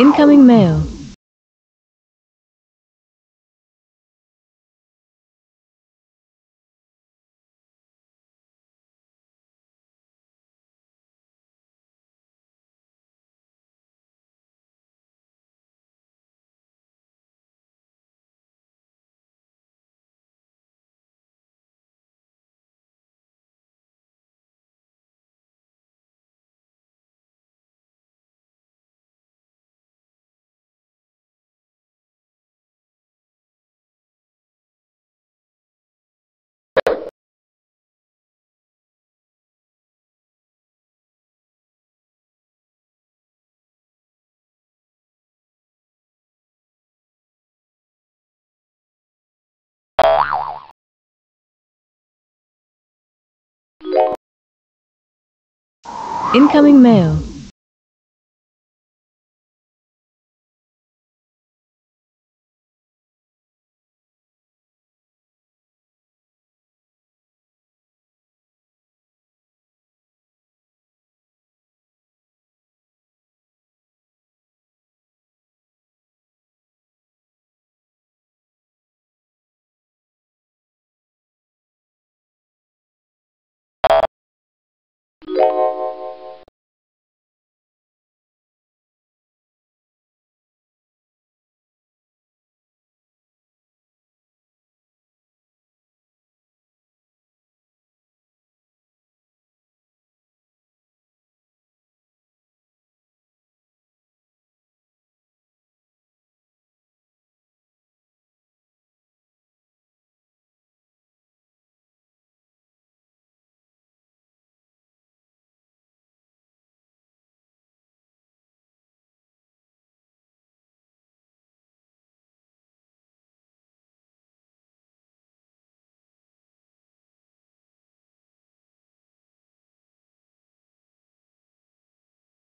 Incoming mail. Incoming mail.